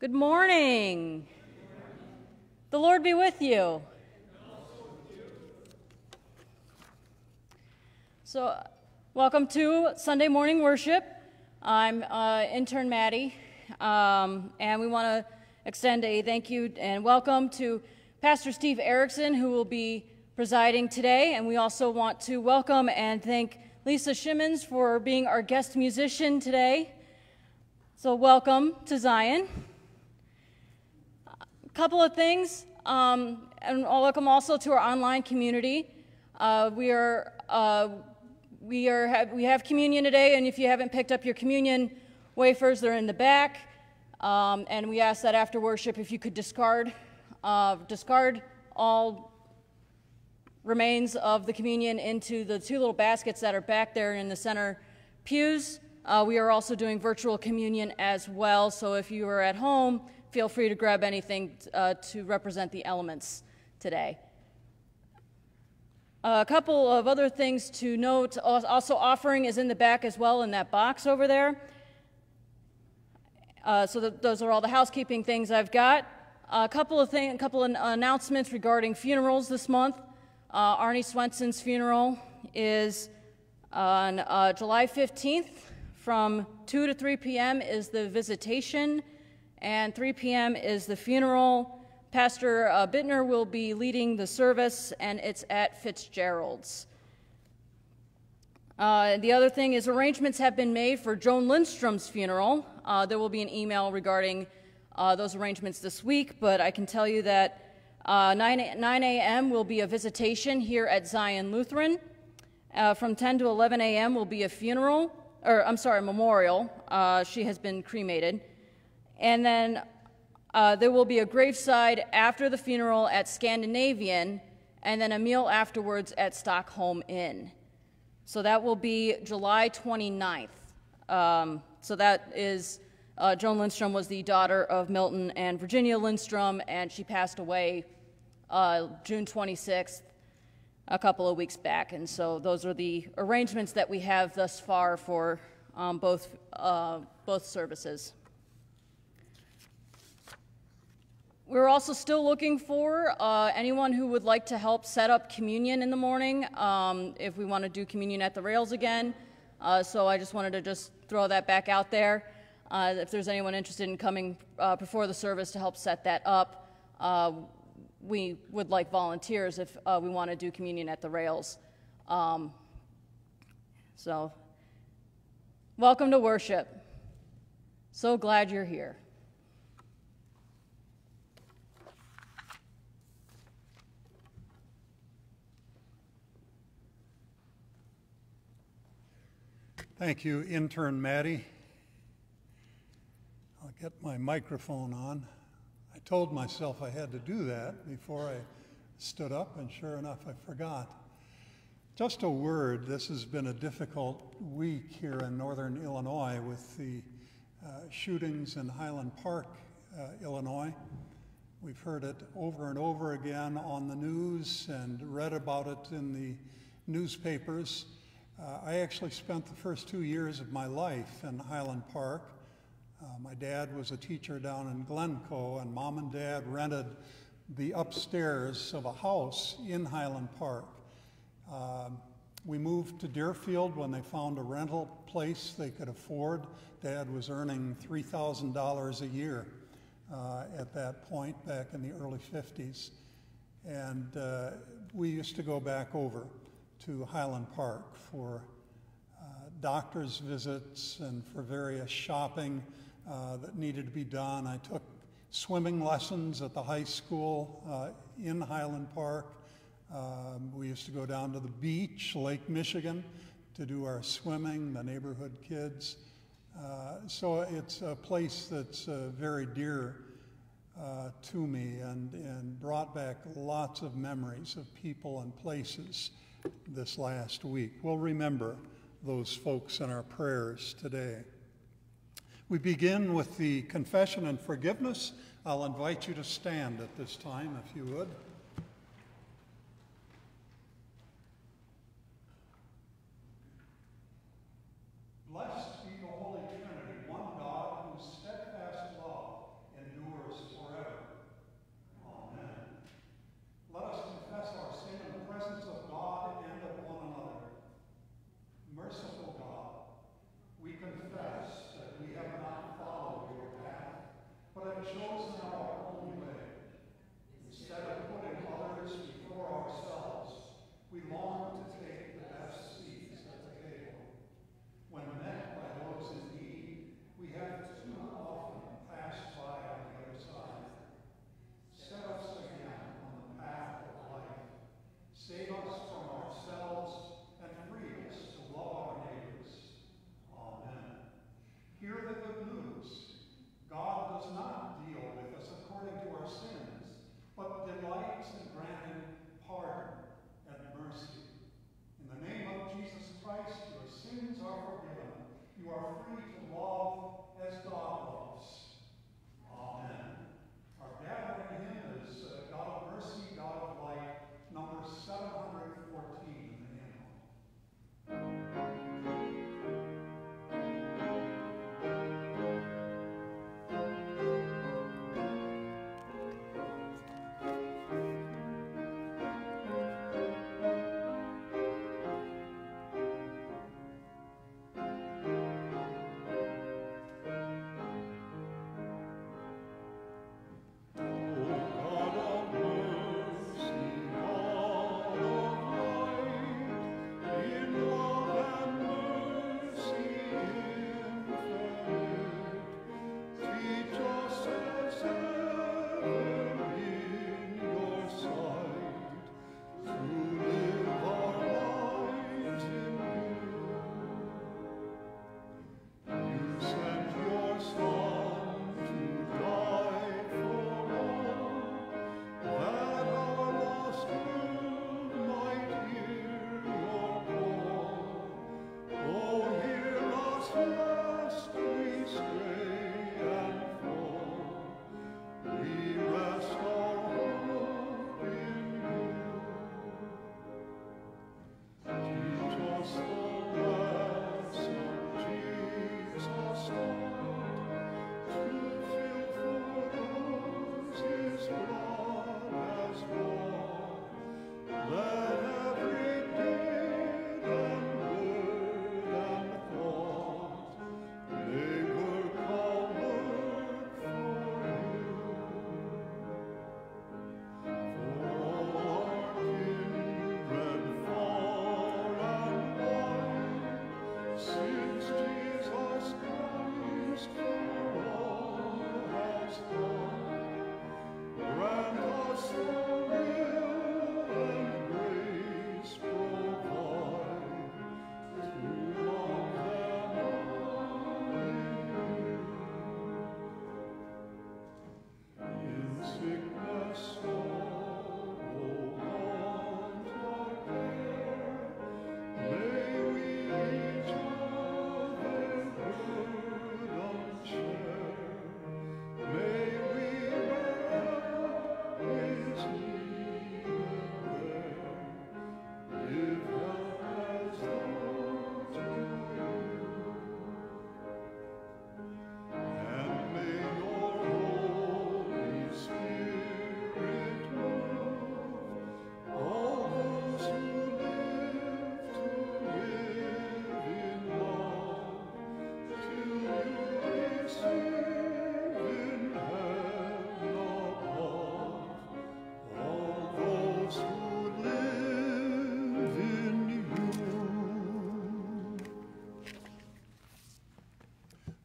Good morning. The Lord be with you. So, welcome to Sunday morning worship. I'm uh, intern Maddy, um, and we want to extend a thank you and welcome to Pastor Steve Erickson, who will be presiding today. And we also want to welcome and thank Lisa Shimmons for being our guest musician today. So, welcome to Zion couple of things, um, and welcome also to our online community. Uh, we are uh, we are have, we have communion today, and if you haven't picked up your communion wafers, they're in the back. Um, and we ask that after worship, if you could discard uh, discard all remains of the communion into the two little baskets that are back there in the center pews. Uh, we are also doing virtual communion as well. So if you are at home feel free to grab anything uh, to represent the elements today. A couple of other things to note also, offering is in the back as well in that box over there. Uh, so the, those are all the housekeeping things I've got. A couple of things, a couple of announcements regarding funerals this month. Uh, Arnie Swenson's funeral is on uh, July 15th from 2 to 3 p.m. is the visitation and 3 p.m. is the funeral. Pastor uh, Bittner will be leading the service, and it's at Fitzgerald's. Uh, the other thing is arrangements have been made for Joan Lindstrom's funeral. Uh, there will be an email regarding uh, those arrangements this week, but I can tell you that uh, 9, 9 a.m. will be a visitation here at Zion Lutheran. Uh, from 10 to 11 a.m. will be a funeral, or I'm sorry, memorial. She has been cremated. And then uh, there will be a graveside after the funeral at Scandinavian, and then a meal afterwards at Stockholm Inn. So that will be July 29th. Um, so that is, uh, Joan Lindstrom was the daughter of Milton and Virginia Lindstrom, and she passed away uh, June 26th, a couple of weeks back. And so those are the arrangements that we have thus far for um, both, uh, both services. We're also still looking for uh, anyone who would like to help set up communion in the morning um, if we want to do communion at the rails again. Uh, so I just wanted to just throw that back out there. Uh, if there's anyone interested in coming uh, before the service to help set that up, uh, we would like volunteers if uh, we want to do communion at the rails. Um, so, welcome to worship. So glad you're here. Thank you, intern Maddy. I'll get my microphone on. I told myself I had to do that before I stood up, and sure enough, I forgot. Just a word this has been a difficult week here in northern Illinois with the uh, shootings in Highland Park, uh, Illinois. We've heard it over and over again on the news and read about it in the newspapers. Uh, I actually spent the first two years of my life in Highland Park. Uh, my dad was a teacher down in Glencoe, and mom and dad rented the upstairs of a house in Highland Park. Uh, we moved to Deerfield when they found a rental place they could afford. Dad was earning $3,000 a year uh, at that point back in the early 50s. And uh, we used to go back over to Highland Park for uh, doctor's visits and for various shopping uh, that needed to be done. I took swimming lessons at the high school uh, in Highland Park. Um, we used to go down to the beach, Lake Michigan, to do our swimming, the neighborhood kids. Uh, so it's a place that's uh, very dear uh, to me and, and brought back lots of memories of people and places this last week. We'll remember those folks in our prayers today. We begin with the confession and forgiveness. I'll invite you to stand at this time, if you would.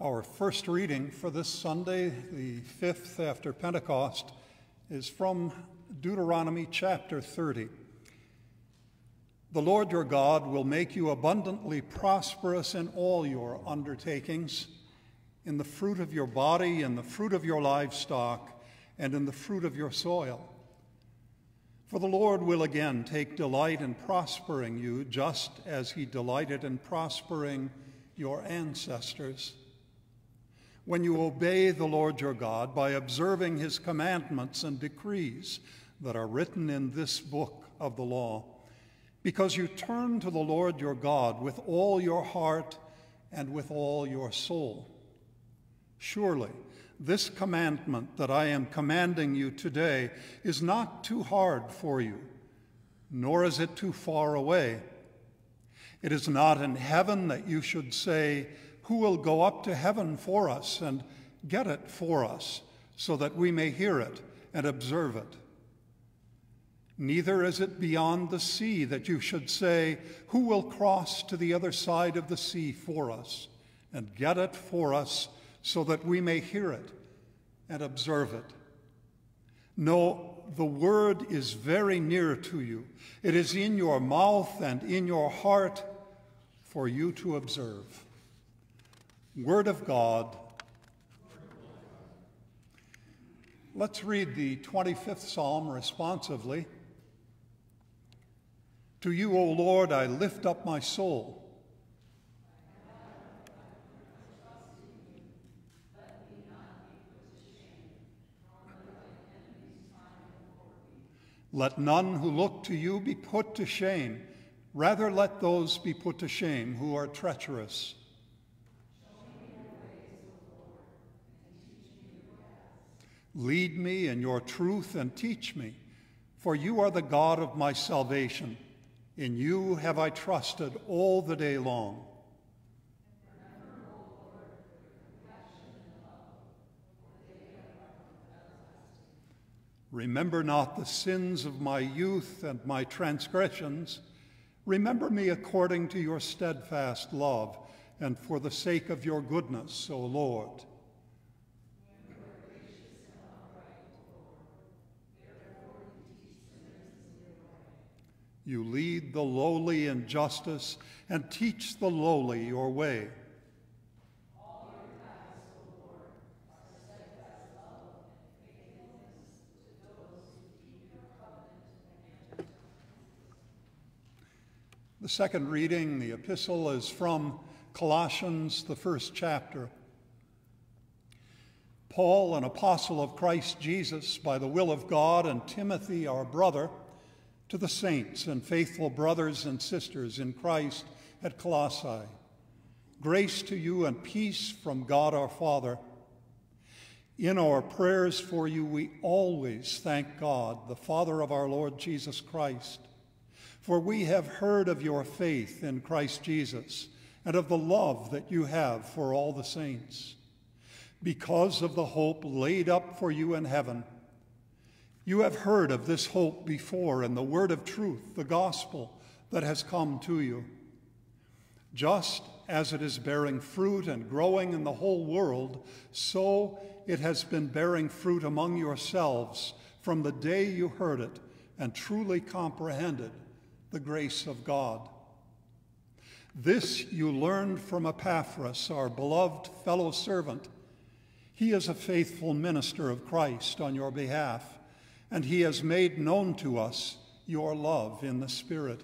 Our first reading for this Sunday, the fifth after Pentecost, is from Deuteronomy chapter 30. The Lord your God will make you abundantly prosperous in all your undertakings, in the fruit of your body, in the fruit of your livestock, and in the fruit of your soil. For the Lord will again take delight in prospering you, just as he delighted in prospering your ancestors when you obey the Lord your God by observing his commandments and decrees that are written in this book of the law, because you turn to the Lord your God with all your heart and with all your soul. Surely, this commandment that I am commanding you today is not too hard for you, nor is it too far away. It is not in heaven that you should say, Who will go up to heaven for us and get it for us, so that we may hear it and observe it? Neither is it beyond the sea that you should say, Who will cross to the other side of the sea for us and get it for us so that we may hear it and observe it? No, the word is very near to you. It is in your mouth and in your heart for you to observe. Word of God. Let's read the 25th Psalm responsively. To you, O Lord, I lift up my soul. Let none who look to you be put to shame. Rather, let those be put to shame who are treacherous. Lead me in your truth and teach me, for you are the God of my salvation. In you have I trusted all the day long. Remember not the sins of my youth and my transgressions. Remember me according to your steadfast love and for the sake of your goodness, O Lord. You lead the lowly in justice and teach the lowly your way. The second reading, the epistle, is from Colossians, the first chapter. Paul, an apostle of Christ Jesus, by the will of God, and Timothy, our brother, to the saints and faithful brothers and sisters in Christ at Colossae. Grace to you and peace from God our Father. In our prayers for you, we always thank God, the Father of our Lord Jesus Christ for we have heard of your faith in Christ Jesus and of the love that you have for all the saints. Because of the hope laid up for you in heaven, you have heard of this hope before and the word of truth, the gospel that has come to you. Just as it is bearing fruit and growing in the whole world, so it has been bearing fruit among yourselves from the day you heard it and truly comprehended the grace of God. This you learned from Epaphras, our beloved fellow servant. He is a faithful minister of Christ on your behalf, and he has made known to us your love in the Spirit.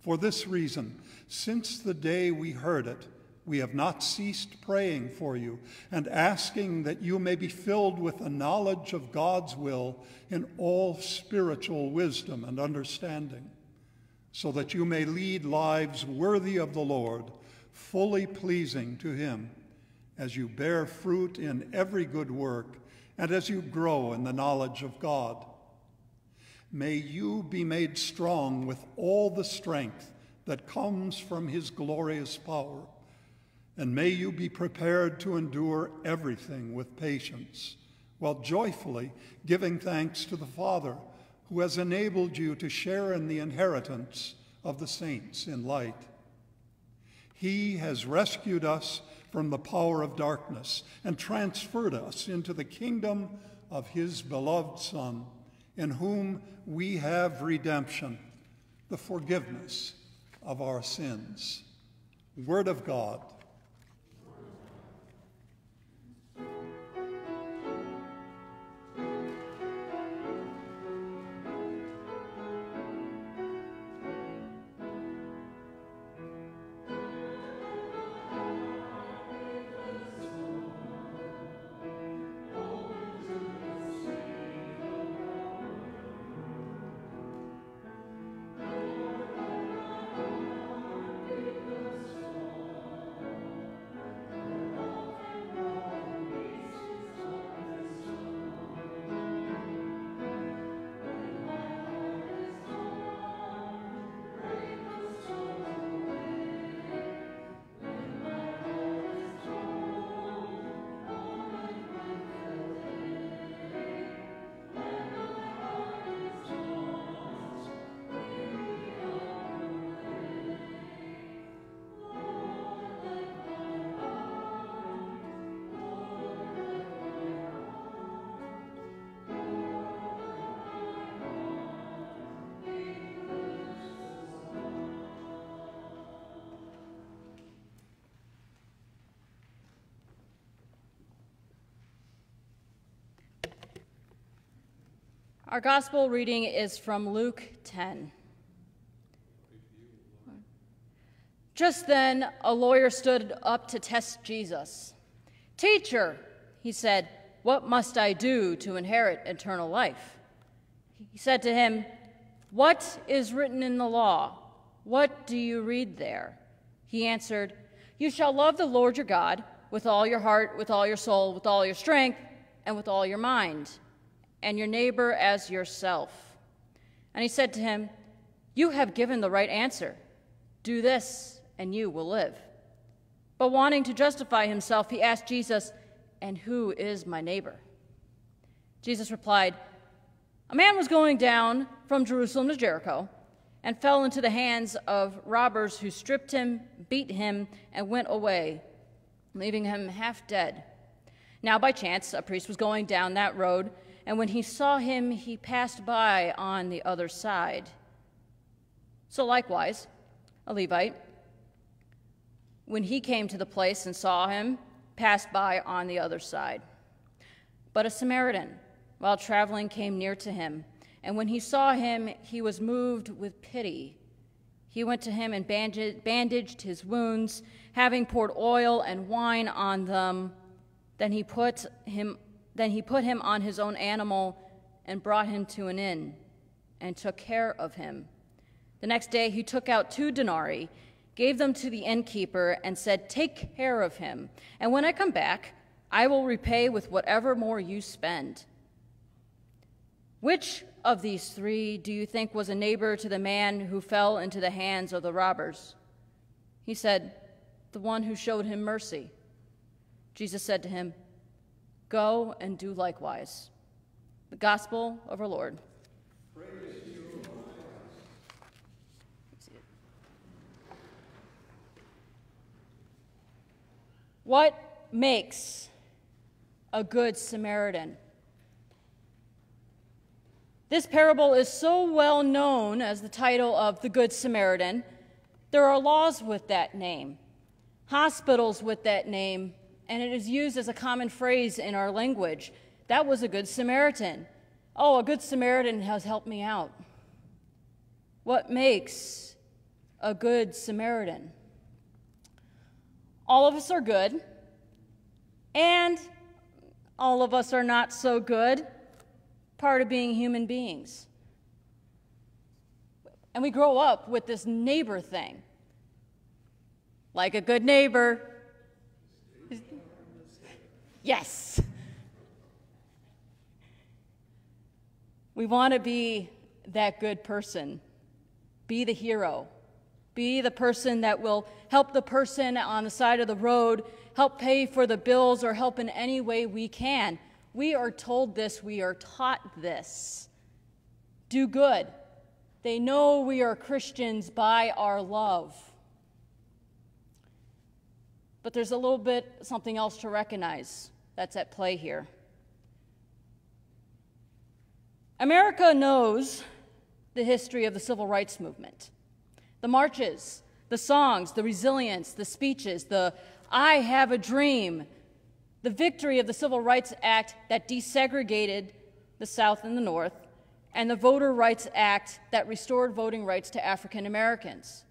For this reason, since the day we heard it, we have not ceased praying for you and asking that you may be filled with the knowledge of God's will in all spiritual wisdom and understanding, so that you may lead lives worthy of the Lord, fully pleasing to Him, as you bear fruit in every good work and as you grow in the knowledge of God. May you be made strong with all the strength that comes from His glorious power and may you be prepared to endure everything with patience, while joyfully giving thanks to the Father who has enabled you to share in the inheritance of the saints in light. He has rescued us from the power of darkness and transferred us into the kingdom of his beloved Son, in whom we have redemption, the forgiveness of our sins. Word of God. Our gospel reading is from Luke 10. Just then, a lawyer stood up to test Jesus. Teacher, he said, what must I do to inherit eternal life? He said to him, What is written in the law? What do you read there? He answered, You shall love the Lord your God with all your heart, with all your soul, with all your strength, and with all your mind and your neighbor as yourself. And he said to him, You have given the right answer. Do this, and you will live. But wanting to justify himself, he asked Jesus, And who is my neighbor? Jesus replied, A man was going down from Jerusalem to Jericho and fell into the hands of robbers who stripped him, beat him, and went away, leaving him half dead. Now, by chance, a priest was going down that road and when he saw him, he passed by on the other side. So likewise, a Levite, when he came to the place and saw him, passed by on the other side. But a Samaritan, while traveling, came near to him, and when he saw him, he was moved with pity. He went to him and bandaged his wounds, having poured oil and wine on them. Then he put him then he put him on his own animal and brought him to an inn and took care of him. The next day he took out two denarii, gave them to the innkeeper, and said, Take care of him, and when I come back, I will repay with whatever more you spend. Which of these three do you think was a neighbor to the man who fell into the hands of the robbers? He said, The one who showed him mercy. Jesus said to him, Go and do likewise. The gospel of our Lord. What makes a good Samaritan? This parable is so well known as the title of the Good Samaritan. There are laws with that name, hospitals with that name, and it is used as a common phrase in our language. That was a good Samaritan. Oh, a good Samaritan has helped me out. What makes a good Samaritan? All of us are good, and all of us are not so good. Part of being human beings. And we grow up with this neighbor thing. Like a good neighbor, Yes. We want to be that good person, be the hero, be the person that will help the person on the side of the road, help pay for the bills, or help in any way we can. We are told this, we are taught this. Do good. They know we are Christians by our love. But there's a little bit something else to recognize that's at play here. America knows the history of the civil rights movement the marches, the songs, the resilience, the speeches, the I have a dream, the victory of the Civil Rights Act that desegregated the South and the North, and the Voter Rights Act that restored voting rights to African Americans.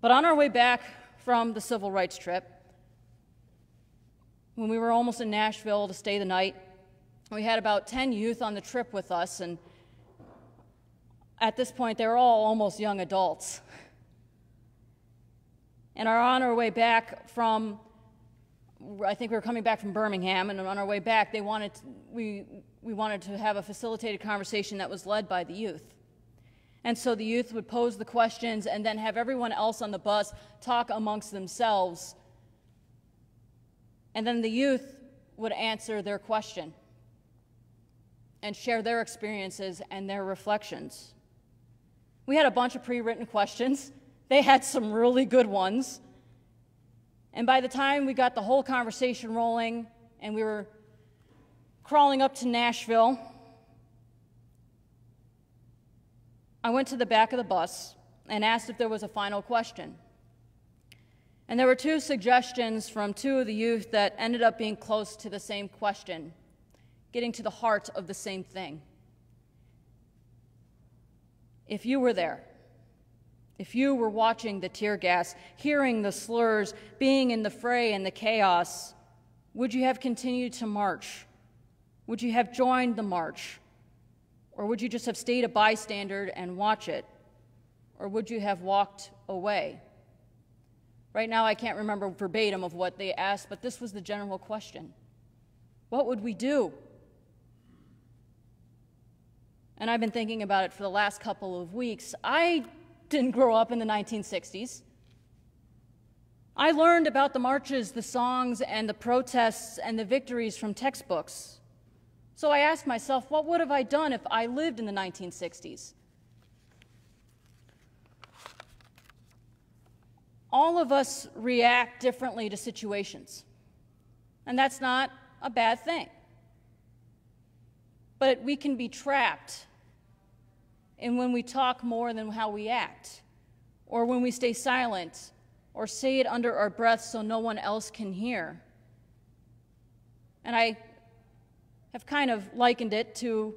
But on our way back from the civil rights trip, when we were almost in Nashville to stay the night. We had about 10 youth on the trip with us, and at this point, they were all almost young adults. And are on our way back from, I think we were coming back from Birmingham, and on our way back, they wanted to, we, we wanted to have a facilitated conversation that was led by the youth. And so the youth would pose the questions and then have everyone else on the bus talk amongst themselves and then the youth would answer their question and share their experiences and their reflections. We had a bunch of pre written questions, they had some really good ones. And by the time we got the whole conversation rolling and we were crawling up to Nashville, I went to the back of the bus and asked if there was a final question. And there were two suggestions from two of the youth that ended up being close to the same question getting to the heart of the same thing. If you were there, if you were watching the tear gas, hearing the slurs, being in the fray and the chaos, would you have continued to march? Would you have joined the march? Or would you just have stayed a bystander and watch it? Or would you have walked away? Right now, I can't remember verbatim of what they asked, but this was the general question What would we do? And I've been thinking about it for the last couple of weeks. I didn't grow up in the 1960s. I learned about the marches, the songs, and the protests and the victories from textbooks. So I asked myself, what would have I done if I lived in the 1960s? All of us react differently to situations, and that's not a bad thing. But we can be trapped in when we talk more than how we act, or when we stay silent, or say it under our breath so no one else can hear. And I have kind of likened it to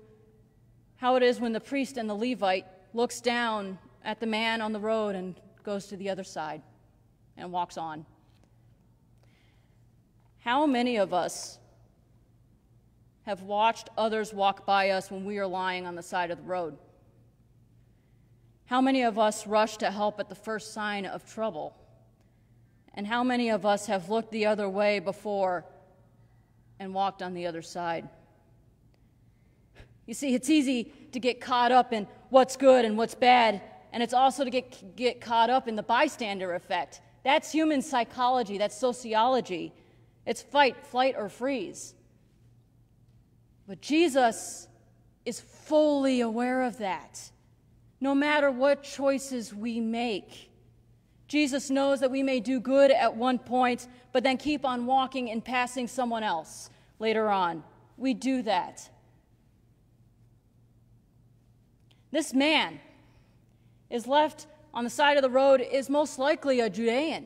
how it is when the priest and the Levite looks down at the man on the road and goes to the other side and walks on. How many of us have watched others walk by us when we are lying on the side of the road? How many of us rush to help at the first sign of trouble? And how many of us have looked the other way before and walked on the other side? You see, it's easy to get caught up in what's good and what's bad, and it's also to get, get caught up in the bystander effect. That's human psychology, that's sociology. It's fight, flight, or freeze. But Jesus is fully aware of that no matter what choices we make. Jesus knows that we may do good at one point, but then keep on walking and passing someone else later on. We do that. This man is left on the side of the road, is most likely a Judean.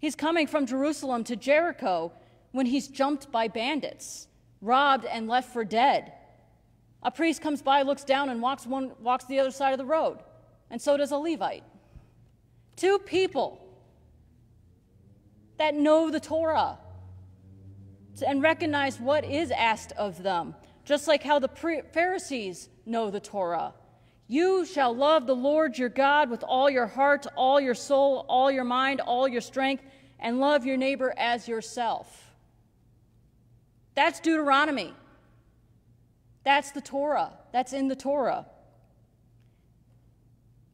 He's coming from Jerusalem to Jericho when he's jumped by bandits, robbed, and left for dead. A priest comes by, looks down, and walks, one, walks the other side of the road. And so does a Levite. Two people that know the Torah and recognize what is asked of them, just like how the Pharisees know the Torah. You shall love the Lord your God with all your heart, all your soul, all your mind, all your strength, and love your neighbor as yourself. That's Deuteronomy. That's the Torah. That's in the Torah.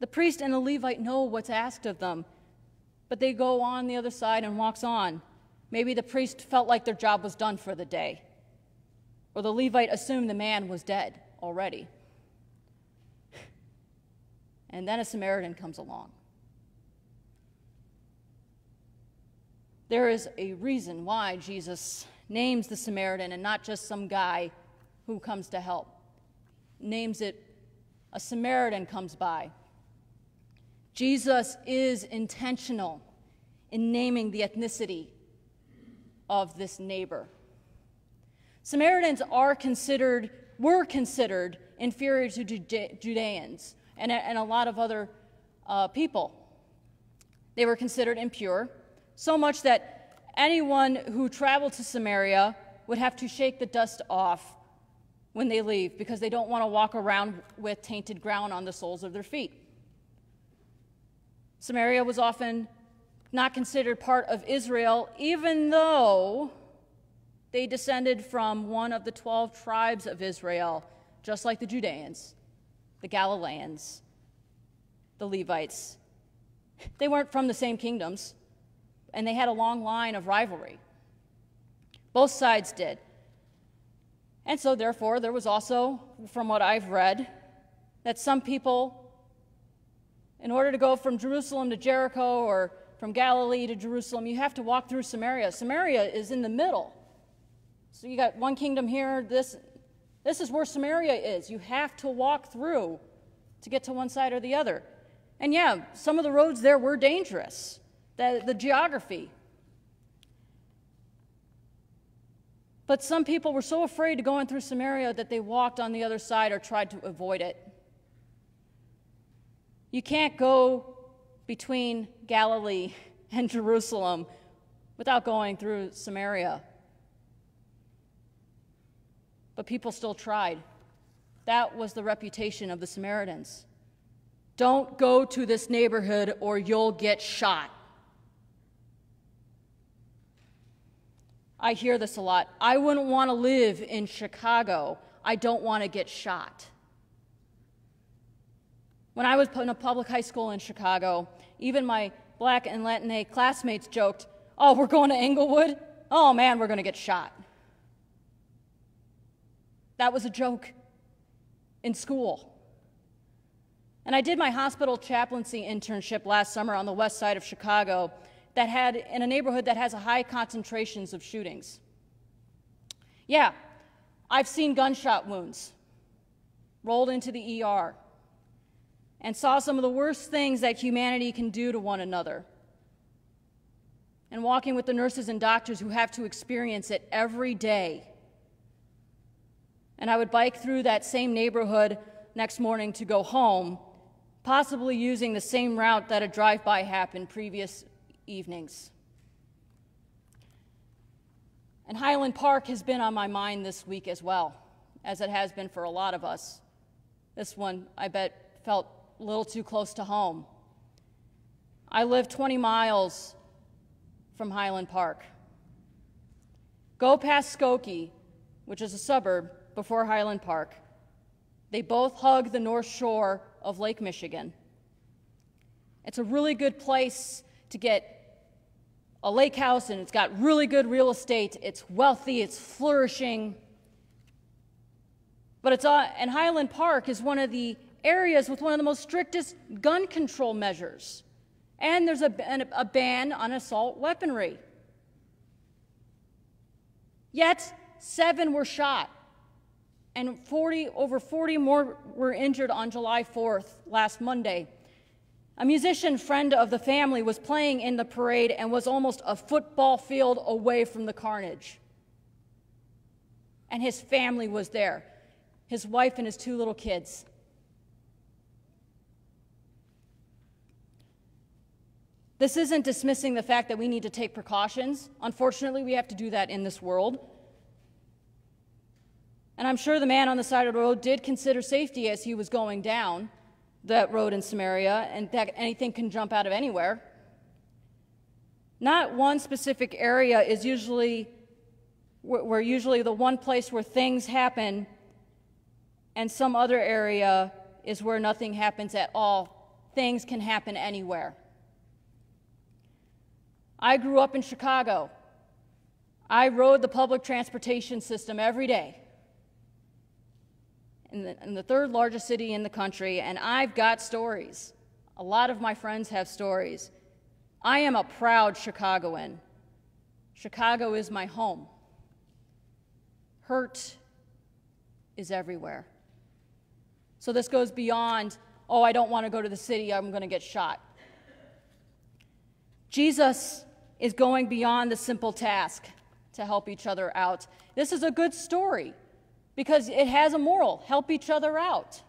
The priest and the Levite know what's asked of them, but they go on the other side and walks on. Maybe the priest felt like their job was done for the day, or the Levite assumed the man was dead already. And then a Samaritan comes along. There is a reason why Jesus names the Samaritan and not just some guy who comes to help. Names it a Samaritan comes by. Jesus is intentional in naming the ethnicity of this neighbor. Samaritans are considered, were considered inferior to Judeans and a, and a lot of other uh, people. They were considered impure, so much that anyone who traveled to Samaria would have to shake the dust off when they leave because they don't want to walk around with tainted ground on the soles of their feet. Samaria was often not considered part of Israel, even though they descended from one of the 12 tribes of Israel, just like the Judeans, the Galileans, the Levites. They weren't from the same kingdoms, and they had a long line of rivalry. Both sides did. And so, therefore, there was also, from what I've read, that some people, in order to go from Jerusalem to Jericho or from Galilee to Jerusalem, you have to walk through Samaria. Samaria is in the middle. So you got one kingdom here, this, this is where Samaria is. You have to walk through to get to one side or the other. And yeah, some of the roads there were dangerous, the, the geography But some people were so afraid to go in through Samaria that they walked on the other side or tried to avoid it. You can't go between Galilee and Jerusalem without going through Samaria. But people still tried. That was the reputation of the Samaritans. Don't go to this neighborhood or you'll get shot. I hear this a lot. I wouldn't want to live in Chicago. I don't want to get shot. When I was put in a public high school in Chicago, even my black and Latinx classmates joked, Oh, we're going to Englewood? Oh man, we're going to get shot. That was a joke in school. And I did my hospital chaplaincy internship last summer on the west side of Chicago that had in a neighborhood that has a high concentrations of shootings. Yeah, I've seen gunshot wounds rolled into the ER and saw some of the worst things that humanity can do to one another. And walking with the nurses and doctors who have to experience it every day. And I would bike through that same neighborhood next morning to go home, possibly using the same route that a drive by happened previous evenings. And Highland Park has been on my mind this week as well, as it has been for a lot of us. This one, I bet, felt a little too close to home. I live 20 miles from Highland Park. Go past Skokie, which is a suburb before Highland Park. They both hug the north shore of Lake Michigan. It's a really good place to get a lake house and it's got really good real estate. It's wealthy, it's flourishing. But it's uh, and Highland Park is one of the areas with one of the most strictest gun control measures. And there's a, a ban on assault weaponry. Yet, seven were shot, and 40, over 40 more were injured on July 4th, last Monday. A musician friend of the family was playing in the parade and was almost a football field away from the carnage. And his family was there his wife and his two little kids. This isn't dismissing the fact that we need to take precautions. Unfortunately, we have to do that in this world. And I'm sure the man on the side of the road did consider safety as he was going down that road in Samaria, and that anything can jump out of anywhere. Not one specific area is usually, we're usually the one place where things happen, and some other area is where nothing happens at all. Things can happen anywhere. I grew up in Chicago. I rode the public transportation system every day in the, in the, third largest city in the country, and I've got stories. A lot of my friends have stories. I am a proud Chicagoan. Chicago is my home. Hurt is everywhere. So this goes beyond, oh, I don't want to go to the city, I'm going to get shot. Jesus is going beyond the simple task to help each other out. This is a good story because it has a moral help each other out.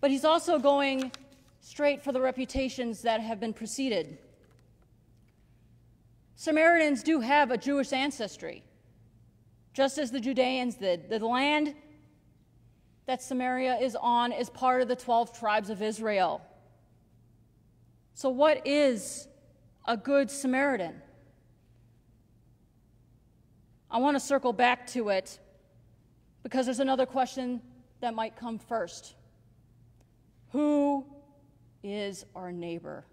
But he's also going straight for the reputations that have been preceded. Samaritans do have a Jewish ancestry, just as the Judeans did. The land that Samaria is on is part of the 12 tribes of Israel. So, what is a good Samaritan? I want to circle back to it because there's another question that might come first Who is our neighbor?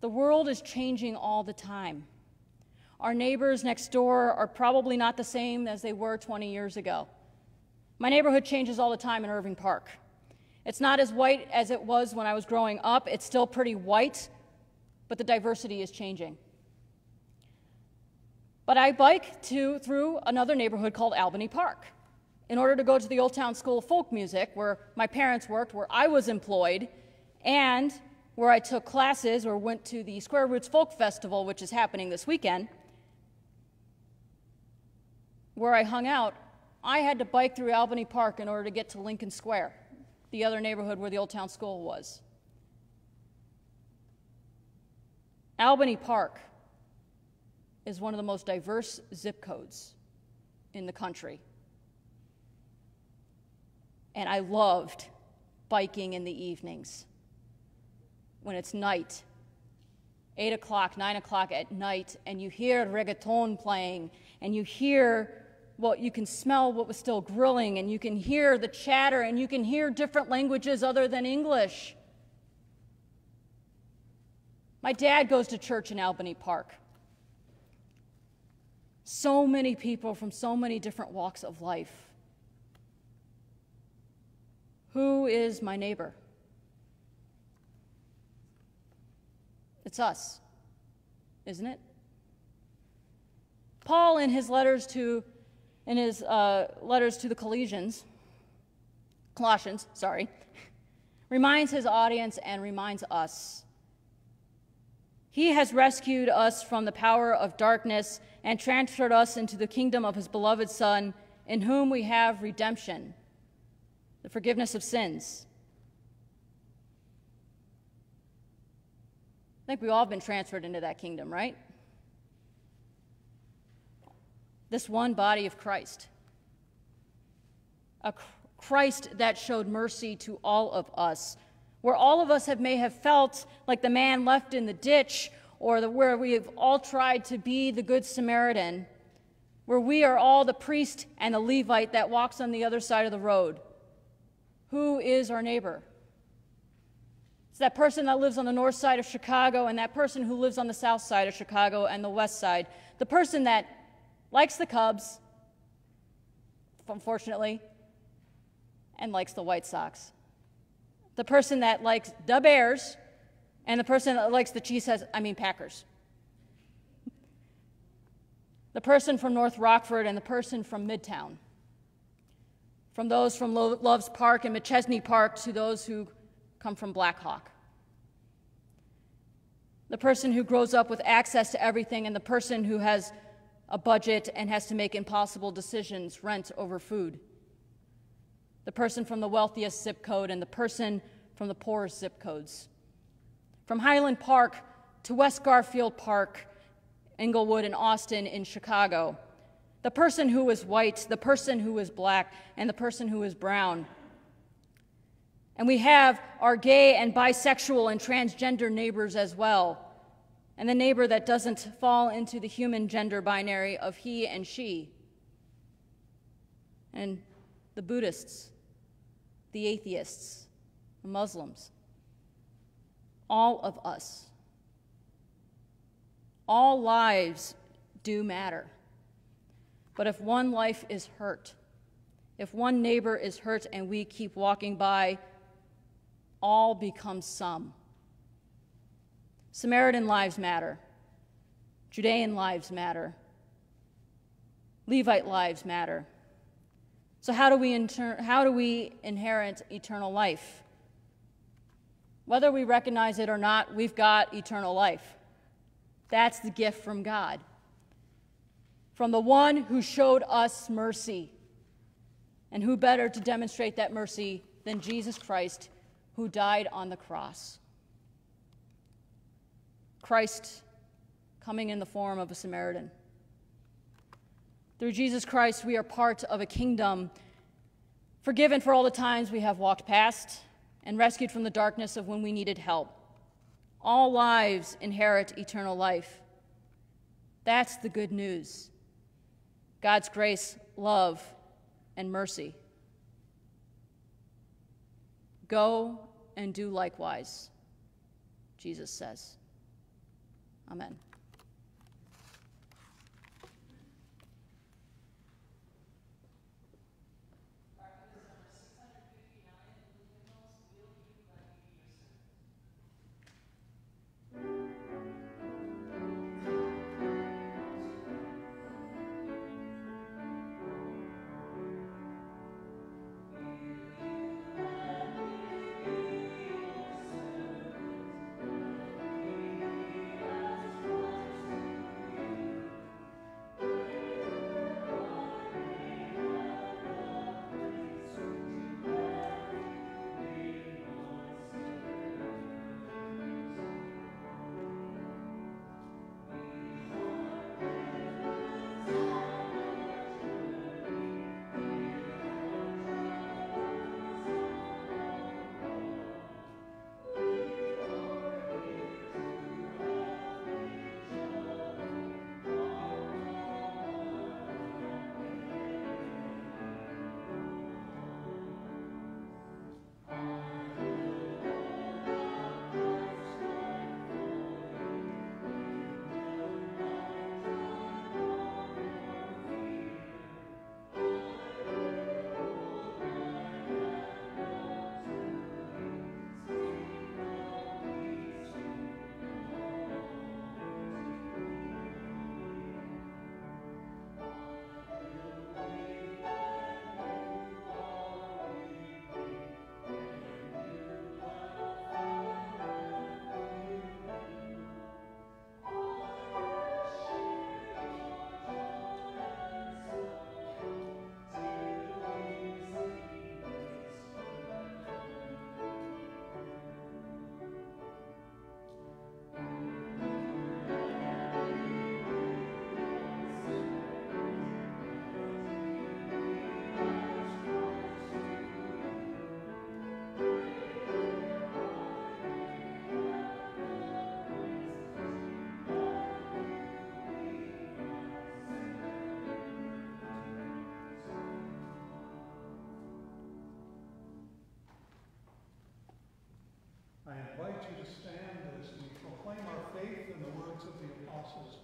The world is changing all the time. Our neighbors next door are probably not the same as they were 20 years ago. My neighborhood changes all the time in Irving Park. It's not as white as it was when I was growing up. It's still pretty white, but the diversity is changing. But I bike to, through another neighborhood called Albany Park in order to go to the Old Town School of Folk Music, where my parents worked, where I was employed, and where I took classes or went to the Square Roots Folk Festival, which is happening this weekend, where I hung out, I had to bike through Albany Park in order to get to Lincoln Square, the other neighborhood where the Old Town School was. Albany Park is one of the most diverse zip codes in the country. And I loved biking in the evenings when it's night, 8 o'clock, 9 o'clock at night, and you hear reggaeton playing, and you hear what you can smell what was still grilling, and you can hear the chatter, and you can hear different languages other than English. My dad goes to church in Albany Park. So many people from so many different walks of life. Who is my neighbor? It's us, isn't it? Paul, in his letters to, in his uh, letters to the Colossians, Colossians, sorry, reminds his audience and reminds us. He has rescued us from the power of darkness and transferred us into the kingdom of his beloved Son, in whom we have redemption, the forgiveness of sins. I think we've all been transferred into that kingdom, right? This one body of Christ. A Christ that showed mercy to all of us, where all of us have, may have felt like the man left in the ditch, or the, where we have all tried to be the Good Samaritan, where we are all the priest and the Levite that walks on the other side of the road. Who is our neighbor? It's that person that lives on the north side of Chicago and that person who lives on the south side of Chicago and the west side. The person that likes the Cubs, unfortunately, and likes the White Sox. The person that likes the Bears and the person that likes the Chiefs has, I mean, Packers. The person from North Rockford and the person from Midtown. From those from Loves Park and Machesney Park to those who come from Black Hawk. The person who grows up with access to everything and the person who has a budget and has to make impossible decisions, rent over food. The person from the wealthiest zip code and the person from the poorest zip codes. From Highland Park to West Garfield Park, Englewood, and Austin in Chicago. The person who is white, the person who is black, and the person who is brown. And we have our gay and bisexual and transgender neighbors as well. And the neighbor that doesn't fall into the human gender binary of he and she. And the Buddhists, the atheists, the Muslims. All of us. All lives do matter. But if one life is hurt, if one neighbor is hurt and we keep walking by, all becomes some. Samaritan lives matter. Judean lives matter. Levite lives matter. So, how do we, inter- how do we inherit eternal life? Whether we recognize it or not, we've got eternal life. That's the gift from God. From the one who showed us mercy. And who better to demonstrate that mercy than Jesus Christ, who died on the cross. Christ coming in the form of a Samaritan. Through Jesus Christ, we are part of a kingdom, forgiven for all the times we have walked past, and rescued from the darkness of when we needed help. All lives inherit eternal life. That's the good news God's grace, love, and mercy. Go and do likewise, Jesus says. Amen. I invite you to stand as we proclaim our faith in the words of the apostles.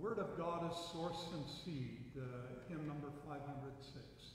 Word of God is source and seed, uh, hymn number 506.